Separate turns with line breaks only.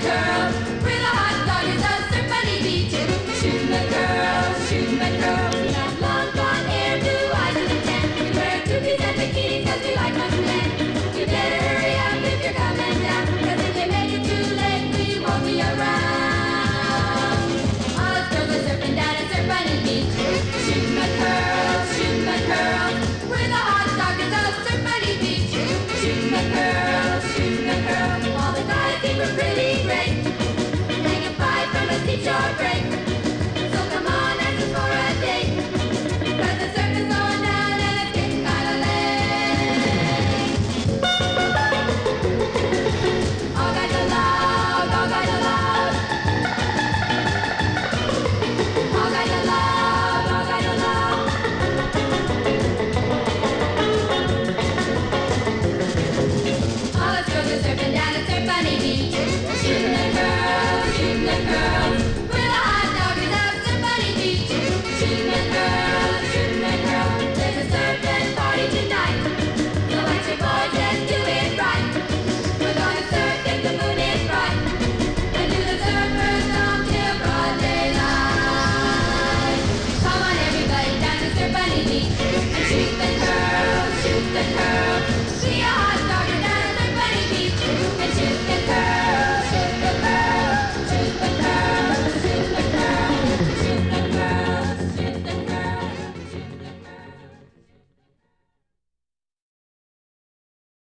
Yeah. daybreak.